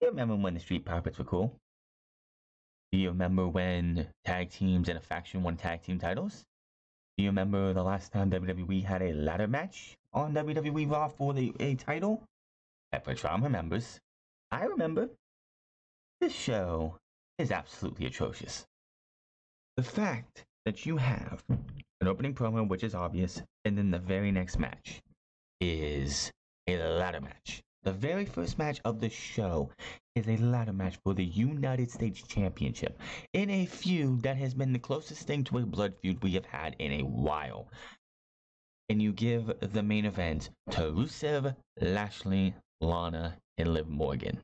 You remember when the Street Profits were cool? Do you remember when tag teams and a faction won tag team titles? Do you remember the last time WWE had a ladder match on WWE Raw for the, a title? Epatron remembers. I remember. This show is absolutely atrocious. The fact that you have an opening promo, which is obvious, and then the very next match is a ladder match. The very first match of the show is a ladder match for the United States Championship in a feud that has been the closest thing to a blood feud we have had in a while. And you give the main event to Rusev, Lashley, Lana, and Liv Morgan.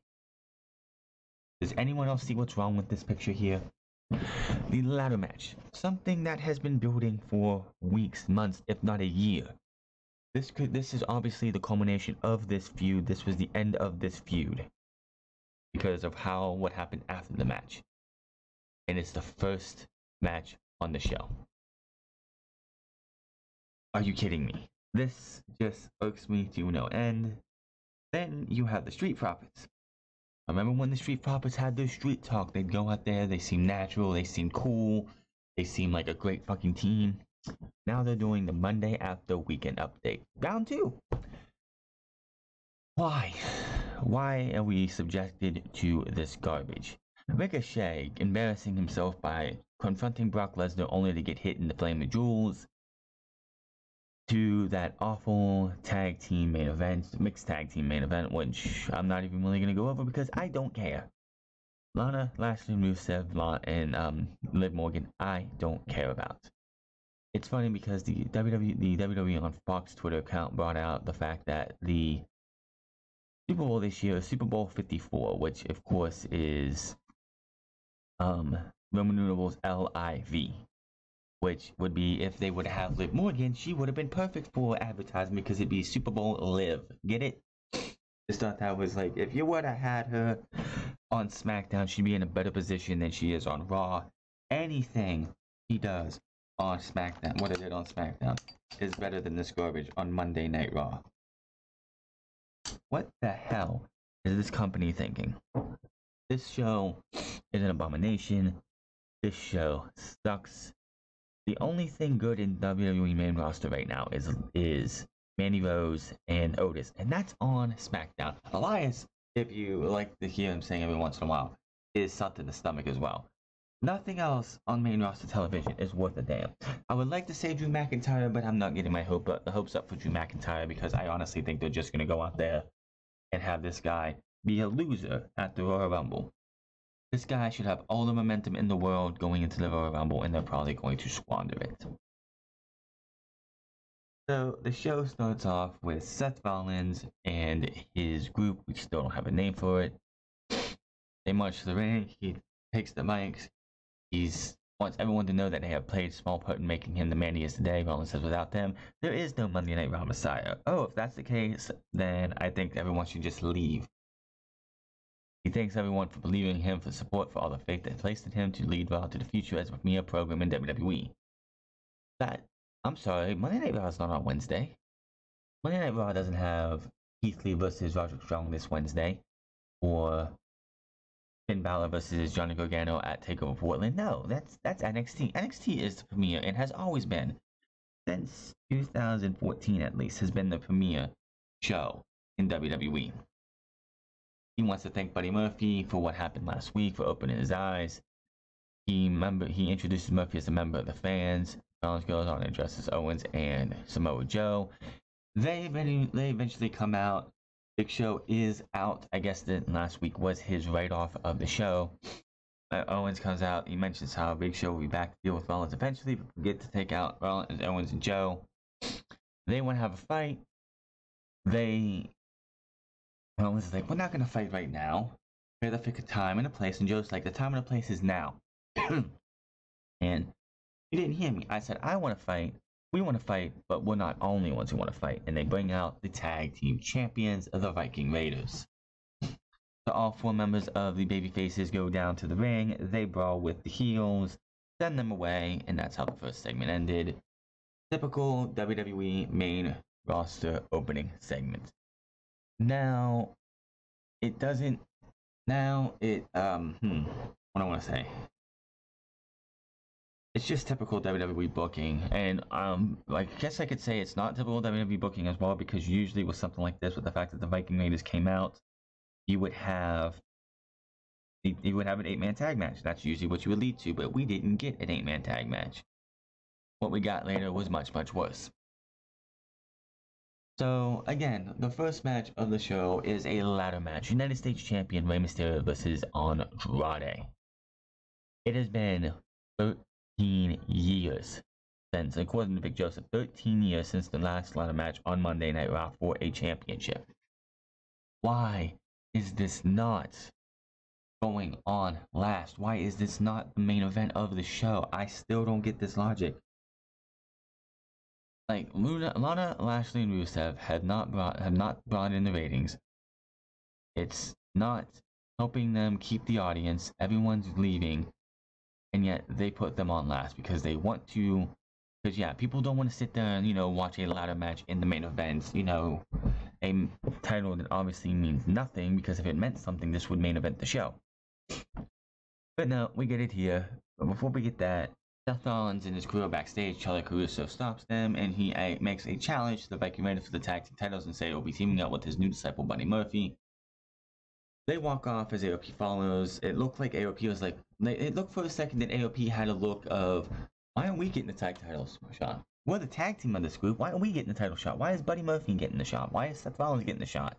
Does anyone else see what's wrong with this picture here? The ladder match, something that has been building for weeks, months, if not a year. This could this is obviously the culmination of this feud. This was the end of this feud. Because of how what happened after the match. And it's the first match on the show. Are you kidding me? This just irks me to no end. Then you have the Street Profits. Remember when the Street Profits had their street talk? They'd go out there, they seem natural, they seem cool, they seem like a great fucking team. Now they're doing the Monday after weekend update. Round two. Why? Why are we subjected to this garbage? Ricochet embarrassing himself by confronting Brock Lesnar only to get hit in the Flame of Jewels. To that awful tag team main event, mixed tag team main event, which I'm not even really going to go over because I don't care. Lana, Lashley, Rusev, and um, Liv Morgan, I don't care about. It's funny because the WWE, the WWE on Fox Twitter account brought out the fact that the Super Bowl this year Super Bowl 54, which of course is um, Roman numerals LIV, which would be if they would have Liv Morgan, she would have been perfect for advertisement because it'd be Super Bowl Live. Get it? Just thought that was like if you would have had her on SmackDown, she'd be in a better position than she is on Raw. Anything he does on SmackDown, what I did on SmackDown, is better than this garbage on Monday Night Raw. What the hell is this company thinking? This show is an abomination. This show sucks. The only thing good in WWE main roster right now is is Mandy Rose and Otis, and that's on SmackDown. Elias, if you like to hear him saying every once in a while, is something to stomach as well. Nothing else on main roster television is worth a damn. I would like to say Drew McIntyre, but I'm not getting my hope up, the hopes up for Drew McIntyre because I honestly think they're just going to go out there and have this guy be a loser at the Royal Rumble. This guy should have all the momentum in the world going into the Royal Rumble, and they're probably going to squander it. So the show starts off with Seth Rollins and his group. We still don't have a name for it. They march to the ring. He takes the mics. He's wants everyone to know that they have played small part in making him the man he is today. Rollins says, without them, there is no Monday Night Raw Messiah. Oh, if that's the case, then I think everyone should just leave. He thanks everyone for believing in him, for support, for all the faith they placed in him to lead Raw to the future as a premier program in WWE. That, I'm sorry, Monday Night Raw is not on Wednesday. Monday Night Raw doesn't have Keith Lee versus Roderick Strong this Wednesday, or Finn Balor versus Johnny Gargano at Takeover Portland. No, that's that's NXT. NXT is the premier and has always been since 2014 at least has been the premier show in WWE. He wants to thank Buddy Murphy for what happened last week for opening his eyes. He member he introduces Murphy as a member of the fans. Rollins goes on and addresses Owens and Samoa Joe. They they eventually come out Big Show is out. I guess that last week was his write off of the show. Uh, Owens comes out. He mentions how Big Show will be back to deal with Rollins eventually, but get to take out Rollins, Owens, and Joe. They want to have a fight. They. Owens is like, we're not going to fight right now. We have to pick a time and a place. And Joe's like, the time and the place is now. and you didn't hear me. I said, I want to fight we want to fight, but we're not only ones who want to fight. And they bring out the tag team champions of the Viking Raiders. So all four members of the baby faces go down to the ring. They brawl with the heels, send them away, and that's how the first segment ended. Typical WWE main roster opening segment. Now, it doesn't now it um hmm, what do I want to say. It's just typical WWE booking, and um, I guess I could say it's not typical WWE booking as well because usually with something like this, with the fact that the Viking Raiders came out, you would have you would have an eight-man tag match. That's usually what you would lead to, but we didn't get an eight-man tag match. What we got later was much, much worse. So again, the first match of the show is a ladder match. United States Champion Rey Mysterio versus Andrade. It has been 13 years since, according to Vic Joseph, 13 years since the last ladder match on Monday Night Raw for a championship. Why is this not going on last? Why is this not the main event of the show? I still don't get this logic like Luna, Lana, Lashley, and Rusev have not brought have not brought in the ratings. It's not helping them keep the audience. Everyone's leaving, and yet they put them on last because they want to. Because yeah, people don't want to sit there and you know watch a ladder match in the main event. You know, a title that obviously means nothing because if it meant something, this would main event the show. But no, we get it here. But before we get that, Seth Rollins and his crew are backstage. Charly Caruso stops them and he uh, makes a challenge to the Viking Raiders for the tag team titles and say he'll be teaming up with his new disciple, Buddy Murphy. They walk off as AOP follows. It looked like AOP was like, it looked for a second that AOP had a look of, why aren't we getting the tag titles shot? We're the tag team of this group. Why aren't we getting the title shot? Why is Buddy Murphy getting the shot? Why is Seth Rollins getting the shot?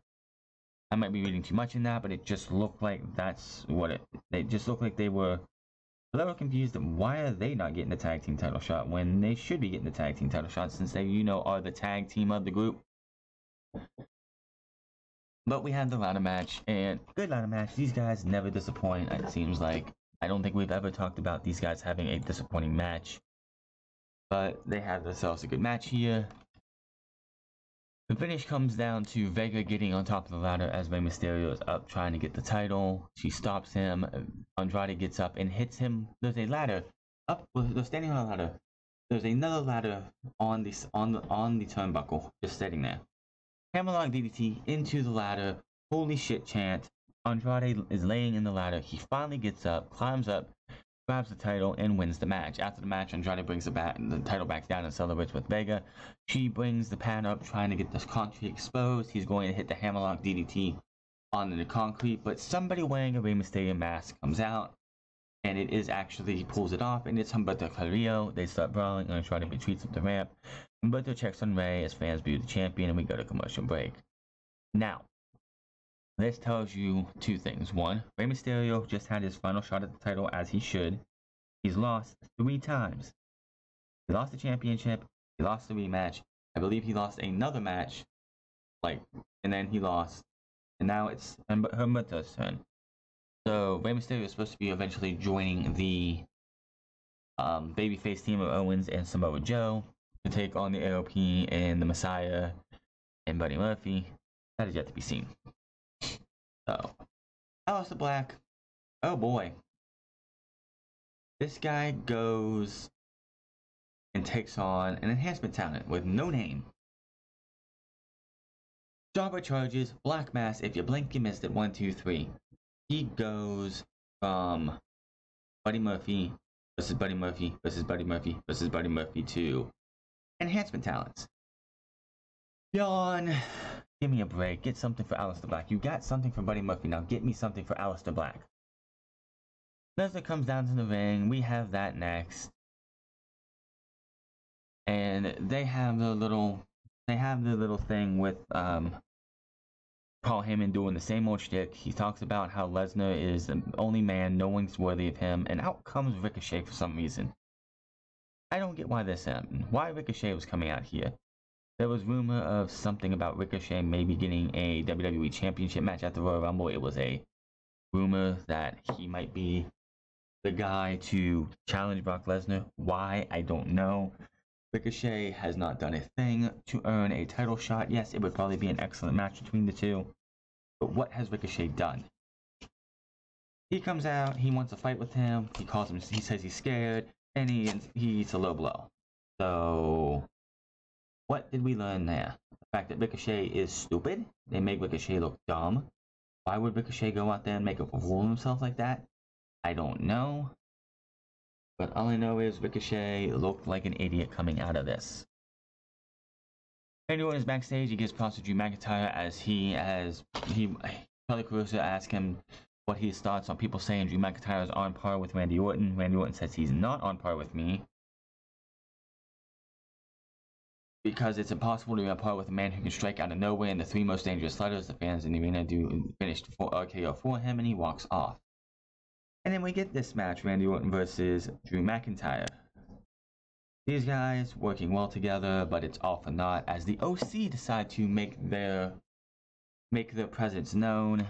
I might be reading too much in that, but it just looked like that's what it. It just looked like they were a little confused why are they not getting the tag team title shot when they should be getting the tag team title shot since they, you know, are the tag team of the group. But we had the ladder match, and good ladder match. These guys never disappoint, it seems like. I don't think we've ever talked about these guys having a disappointing match. But they had themselves a good match here. The finish comes down to Vega getting on top of the ladder as Rey Mysterio is up trying to get the title. She stops him. Andrade gets up and hits him. There's a ladder up. They're standing on a ladder. There's another ladder on the on the on the turnbuckle, just sitting there. Hammerlock DDT into the ladder. Holy shit chant. Andrade is laying in the ladder. He finally gets up, climbs up, grabs the title and wins the match. After the match, Andrade brings the, back, the title back down and celebrates with Vega. She brings the pad up, trying to get this concrete exposed. He's going to hit the hammerlock DDT onto the concrete, but somebody wearing a Rey Mysterio mask comes out, and it is actually, he pulls it off, and it's Humberto Carrillo. They start brawling, and Andrade retreats up the ramp. Humberto checks on Rey as fans view the champion, and we go to commercial break. Now, this tells you two things. One, Rey Mysterio just had his final shot at the title as he should. He's lost three times. He lost the championship, he lost the rematch. I believe he lost another match, like, and then he lost. And now it's Humberto's turn. So Rey Mysterio is supposed to be eventually joining the um, babyface team of Owens and Samoa Joe to take on the AOP and the Messiah and Buddy Murphy. That is yet to be seen. So, Aleister Black. Oh boy. This guy goes and takes on an enhancement talent with no name. Jobber charges, Black Mass, if you blink you missed it, one, two, three. He goes from Buddy Murphy versus Buddy Murphy versus Buddy Murphy versus Buddy Murphy to enhancement talents. Yawn. Give me a break. Get something for Aleister Black. You got something for Buddy Murphy. Now get me something for Aleister Black. Lesnar comes down to the ring. We have that next. And they have the little they have the little thing with um Paul Heyman doing the same old shtick. He talks about how Lesnar is the only man, no one's worthy of him, and out comes Ricochet for some reason. I don't get why this happened. Why Ricochet was coming out here. There was rumor of something about Ricochet maybe getting a WWE Championship match at the Royal Rumble. It was a rumor that he might be the guy to challenge Brock Lesnar. Why? I don't know. Ricochet has not done a thing to earn a title shot. Yes, it would probably be an excellent match between the two. But what has Ricochet done? He comes out, he wants to fight with him, he calls him, he says he's scared, and he, he eats a low blow. So, what did we learn there? The fact that Ricochet is stupid. They make Ricochet look dumb. Why would Ricochet go out there and make a fool of himself like that? I don't know. But all I know is Ricochet looked like an idiot coming out of this. Randy Orton is backstage. He gives props to McIntyre as he as he Charly Caruso asked him what his thoughts on people saying Drew McIntyre is on par with Randy Orton. Randy Orton says he's not on par with me. Because it's impossible to be on par with a man who can strike out of nowhere in the three most dangerous letters the fans in the arena do finished for RKO uh, for him and he walks off. And then we get this match, Randy Orton versus Drew McIntyre. These guys working well together, but it's all for naught as the OC decide to make their make their presence known.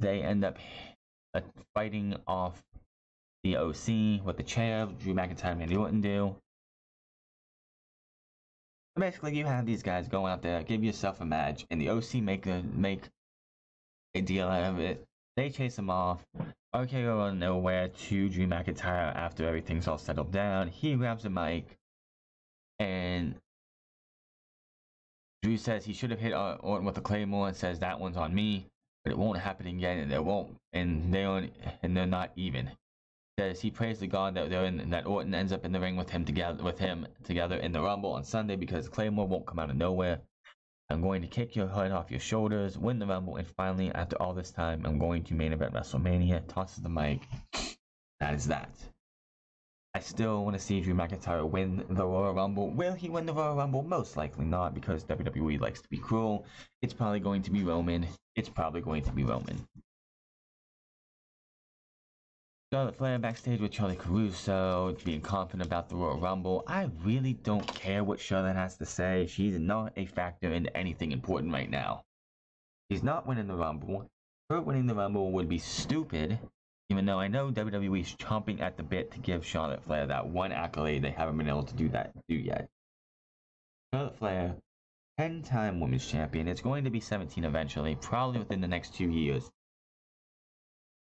They end up uh, fighting off the OC with the chair. Drew McIntyre and Randy Orton do. basically, you have these guys going out there, give yourself a match, and the OC make a make a deal out of it. They chase him off. RKO out of nowhere to Drew McIntyre after everything's all settled down. He grabs a mic and Drew says he should have hit uh, Orton with a claymore and says that one's on me, but it won't happen again and it won't and they are and they're not even. Says he prays to God that in that Orton ends up in the ring with him together with him together in the Rumble on Sunday because Claymore won't come out of nowhere. I'm going to kick your head off your shoulders, win the Rumble, and finally, after all this time, I'm going to main event WrestleMania. Tosses the mic. That is that. I still want to see Drew McIntyre win the Royal Rumble. Will he win the Royal Rumble? Most likely not, because WWE likes to be cruel. It's probably going to be Roman. It's probably going to be Roman. Charlotte Flair backstage with Charly Caruso, being confident about the Royal Rumble. I really don't care what Charlotte has to say. She's not a factor in anything important right now. She's not winning the Rumble. Her winning the Rumble would be stupid, even though I know WWE is chomping at the bit to give Charlotte Flair that one accolade they haven't been able to do that do yet. Charlotte Flair, 10-time Women's Champion. It's going to be 17 eventually, probably within the next two years.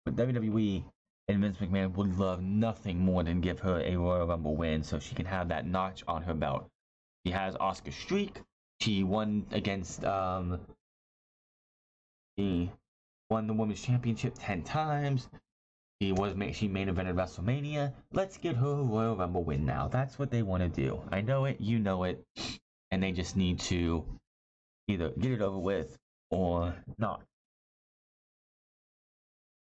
But WWE and Vince McMahon would love nothing more than give her a Royal Rumble win so she can have that notch on her belt. She has Asuka streak. She won against um she won the women's championship 10 times. She was she main evented WrestleMania. Let's get her a Royal Rumble win now. That's what they want to do. I know it, you know it, and they just need to either get it over with or not.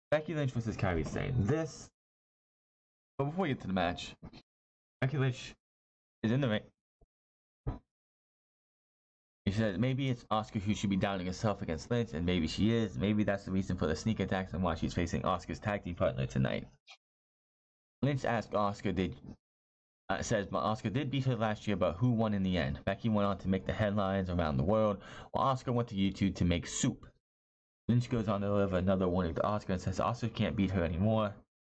Becky Lynch versus Kairi Sane. This, but before we get to the match, Becky Lynch is in the ring. He said maybe it's Asuka who should be doubting herself against Lynch, and maybe she is. Maybe that's the reason for the sneak attacks and why she's facing Asuka's tag team partner tonight. Lynch asked Asuka did uh, says but Asuka did beat her last year, but who won in the end? Becky went on to make the headlines around the world, while Asuka went to YouTube to make soup. Lynch goes on to deliver another warning to Asuka and says Asuka can't beat her anymore.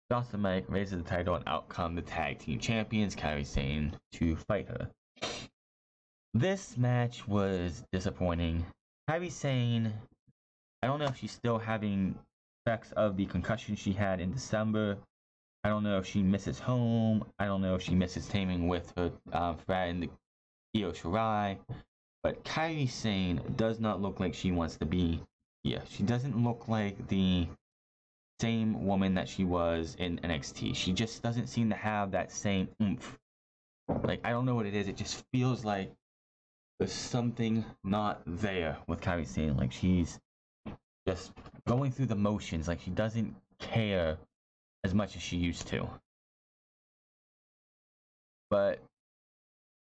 The mic, raises the title, and out come the tag team champions, Kairi Sane, to fight her. This match was disappointing. Kairi Sane, I don't know if she's still having effects of the concussion she had in December. I don't know if she misses home. I don't know if she misses taming with her um, friend Io Shirai. But Kairi Sane does not look like she wants to be yeah, she doesn't look like the same woman that she was in NXT. She just doesn't seem to have that same oomph. Like, I don't know what it is. It just feels like there's something not there with Kairi Sane. Like, she's just going through the motions. Like, she doesn't care as much as she used to. But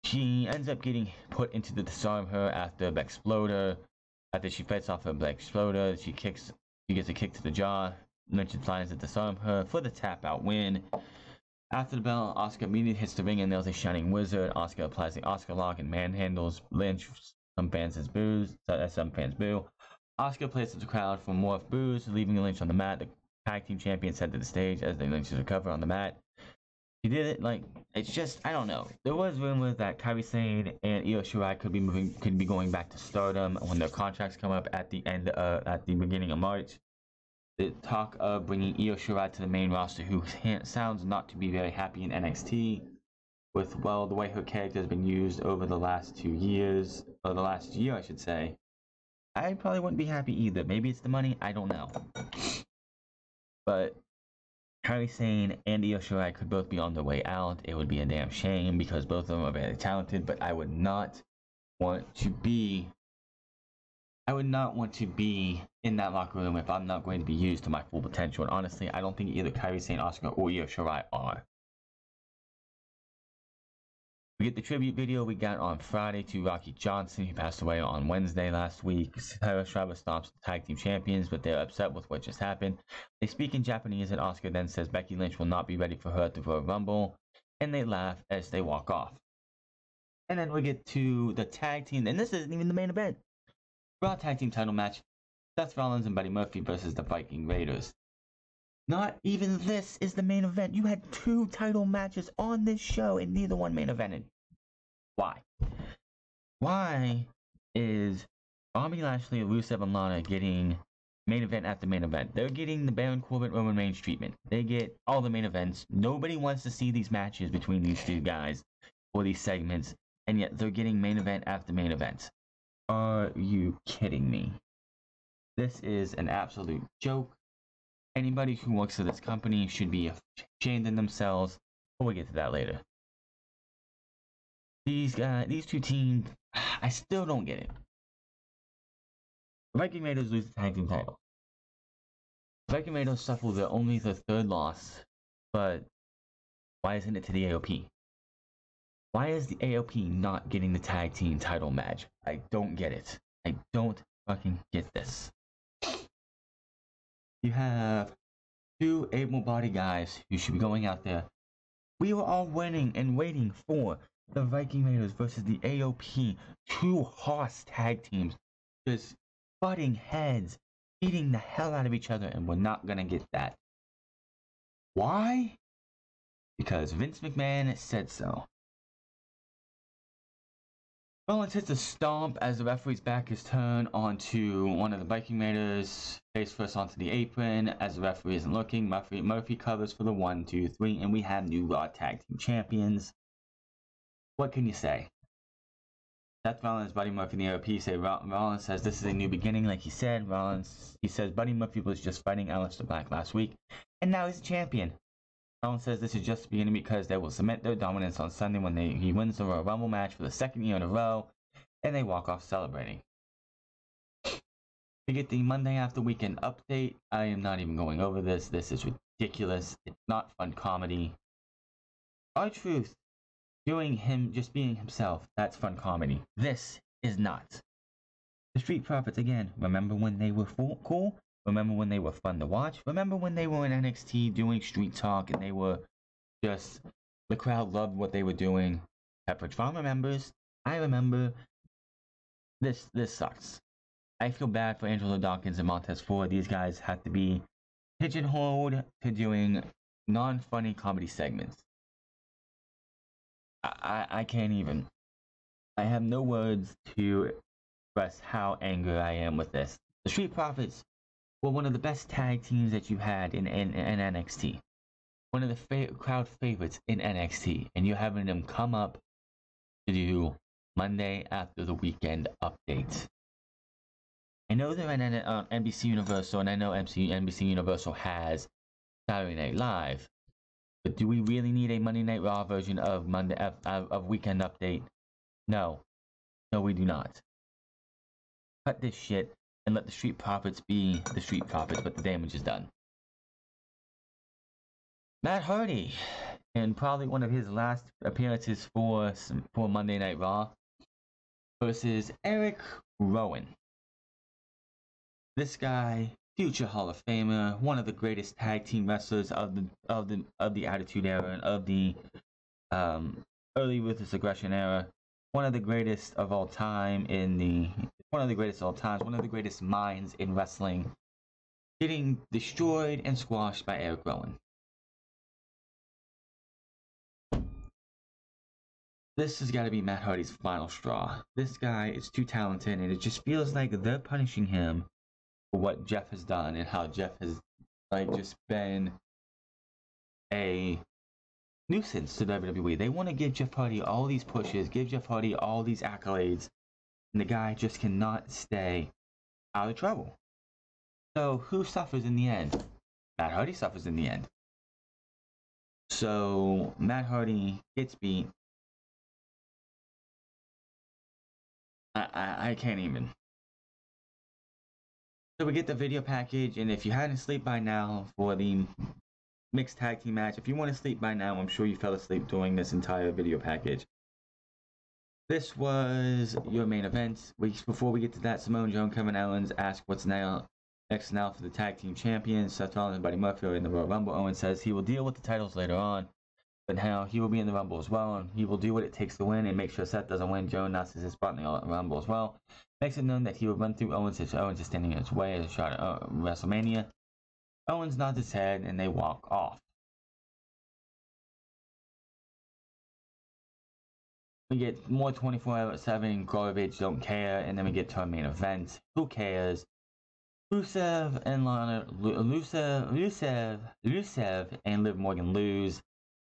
she ends up getting put into the disarm her after the exploder after she fights off black exploder, she kicks she gets a kick to the jaw. Lynch finds to disarm her for the tap out win. After the bell, Asuka immediately hits the ring and nails a shining wizard. Asuka applies the Asuka lock and manhandles Lynch. Some fans has boos. Some fans boo. Asuka plays to the crowd for more boos, leaving Lynch on the mat. The tag team champions head to the stage as they Lynch recover on the mat. He did it like it's just I don't know. There was rumors that Kairi Sane and Io Shirai could be moving, could be going back to Stardom when their contracts come up at the end, uh, at the beginning of March. The talk of bringing Io Shirai to the main roster, who sounds not to be very happy in NXT, with well the way her character has been used over the last two years, or the last year I should say. I probably wouldn't be happy either. Maybe it's the money, I don't know. But Kairi Sane and Io Shirai could both be on their way out. It would be a damn shame because both of them are very talented, but I would not want to be I would not want to be in that locker room if I'm not going to be used to my full potential. And honestly, I don't think either Kairi Sane, Asuka, or Io Shirai are. We get the tribute video we got on Friday to Rocky Johnson, who passed away on Wednesday last week. Tyler Shriver stomps the tag team champions, but they're upset with what just happened. They speak in Japanese, and Asuka then says Becky Lynch will not be ready for her at the Royal Rumble, and they laugh as they walk off. And then we get to the tag team, and this isn't even the main event. Raw tag team title match: Seth Rollins and Buddy Murphy versus the Viking Raiders. Not even this is the main event. You had two title matches on this show and neither one main evented. Why? Why is Bobby Lashley, Rusev, and Lana getting main event after main event? They're getting the Baron Corbin Roman Reigns treatment. They get all the main events. Nobody wants to see these matches between these two guys or these segments, and yet they're getting main event after main event. Are you kidding me? This is an absolute joke. Anybody who works at this company should be ashamed in themselves. But we'll get to that later. These guys, these two teams, I still don't get it. Viking Raiders lose the tag team title. Viking Raiders suffer their only their third loss, but why isn't it to the AOP? Why is the AOP not getting the tag team title match? I don't get it. I don't fucking get this. You have two able-bodied guys who should be going out there. We were all waiting and waiting for the Viking Raiders versus the AOP, two horse tag teams, just butting heads, beating the hell out of each other, and we're not gonna get that. Why? Because Vince McMahon said so. Rollins hits a stomp as the referee's back is turned onto one of the Viking Raiders, face first onto the apron. As the referee isn't looking, Murphy, Murphy covers for the one, two, three, and we have new Raw Tag Team Champions. What can you say? Seth Rollins, Buddy Murphy, and the AOP say Rollins says this is a new beginning, like he said. Rollins, he says Buddy Murphy was just fighting Aleister Black last week, and now he's a champion. Rollins says this is just the beginning because they will cement their dominance on Sunday when they, he wins the Royal Rumble match for the second year in a row, and they walk off celebrating. We get the Monday after weekend update. I am not even going over this. This is ridiculous. It's not fun comedy. R-Truth doing him just being himself. That's fun comedy. This is not. The Street Profits again. Remember when they were cool? Remember when they were fun to watch? Remember when they were in NXT doing street talk and they were just the crowd loved what they were doing? Pepperidge Farm remembers. I remember. This this sucks. I feel bad for Angelo Dawkins and Montez Ford. These guys have to be pigeonholed to doing non-funny comedy segments. I, I, I can't even. I have no words to express how angry I am with this. The Street Profits were one of the best tag teams that you had in, in, in NXT. One of the fa- crowd favorites in NXT. And you're having them come up to do Monday after the weekend update. I know they're in uh, NBC Universal, and I know MC, NBC Universal has Saturday Night Live. But do we really need a Monday Night Raw version of Monday of, of Weekend Update? No, no, we do not. Cut this shit and let the Street Profits be the Street Profits, but the damage is done. Matt Hardy, and probably one of his last appearances for for Monday Night Raw, versus Eric Rowan. This guy, future Hall of Famer, one of the greatest tag team wrestlers of the of the of the Attitude Era and of the um, early Ruthless Aggression era, one of the greatest of all time in the one of the greatest of all times, one of the greatest minds in wrestling, getting destroyed and squashed by Eric Rowan. This has got to be Matt Hardy's final straw. This guy is too talented, and it just feels like they're punishing him for what Jeff has done and how Jeff has like just been a nuisance to WWE. They want to give Jeff Hardy all these pushes, give Jeff Hardy all these accolades, and the guy just cannot stay out of trouble. So who suffers in the end? Matt Hardy suffers in the end. So Matt Hardy gets beat. I, I, I can't even. So we get the video package, and if you hadn't sleep by now for the mixed tag team match, if you want to sleep by now, I'm sure you fell asleep during this entire video package. This was your main event. Weeks before we get to that, Simone Joan, Kevin Owens ask what's now next now for the tag team champions. Seth Rollins and Buddy Murphy in the Royal Rumble. Owens says he will deal with the titles later on, but now he will be in the Rumble as well, and he will do what it takes to win and make sure Seth doesn't win. Joe announces his spot in the Rumble as well. Makes it known that he will run through Owens if Owens is standing in his way as a shot at uh, WrestleMania. Owens nods his head and they walk off. We get more 24 7 garbage, don't care, and then we get to our main event. Who cares? Rusev and Lana, Rusev, Rusev, Rusev and Liv Morgan lose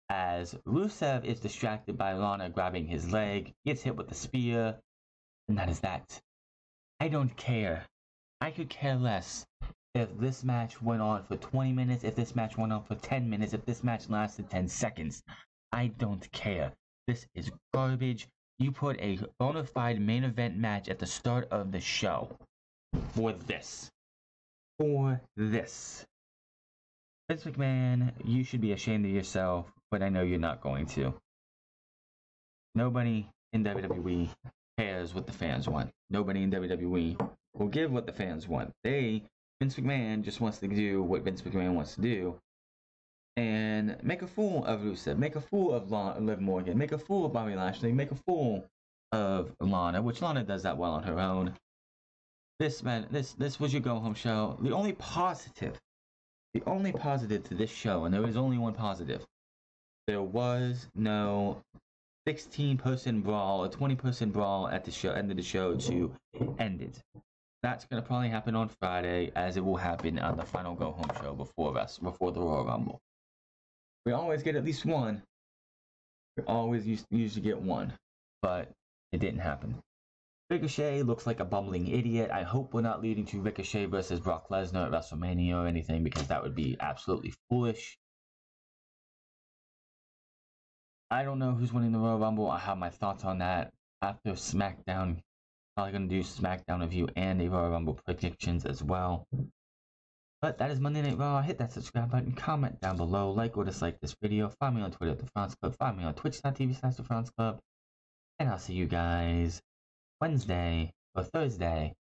as Rusev is distracted by Lana grabbing his leg, gets hit with a spear, and that is that. I don't care. I could care less if this match went on for 20 minutes, if this match went on for 10 minutes, if this match lasted 10 seconds. I don't care. This is garbage. You put a bona fide main event match at the start of the show for this. For this. Vince McMahon, you should be ashamed of yourself, but I know you're not going to. Nobody in WWE cares what the fans want. Nobody in WWE will give what the fans want. They, Vince McMahon, just wants to do what Vince McMahon wants to do, and make a fool of Rusev, make a fool of Liv Morgan, make a fool of Bobby Lashley, make a fool of Lana, which Lana does that well on her own. This man, this this was your go home show. The only positive, the only positive to this show, and there was only one positive. There was no 16 person brawl, a 20 person brawl at the show end of the show to end it. That's gonna probably happen on Friday, as it will happen on the final go home show before us, before the Royal Rumble. We always get at least one. We always used usually get one, but it didn't happen. Ricochet looks like a bumbling idiot. I hope we're not leading to Ricochet versus Brock Lesnar at WrestleMania or anything because that would be absolutely foolish. I don't know who's winning the Royal Rumble. I have my thoughts on that after SmackDown. Probably going to do SmackDown review and a Royal Rumble predictions as well. But that is Monday Night Raw. Hit that subscribe button, comment down below, like or dislike this video. Find me on Twitter at The Frontz Club. Find me on twitch.tv slash The Frontz Club. And I'll see you guys Wednesday or Thursday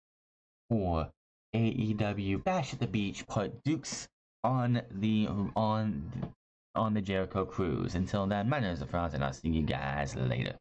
for AEW Bash at the Beach Part Dukes on the on on the Jericho Cruise. Until then, my name is The Frontz, and I'll see you guys later.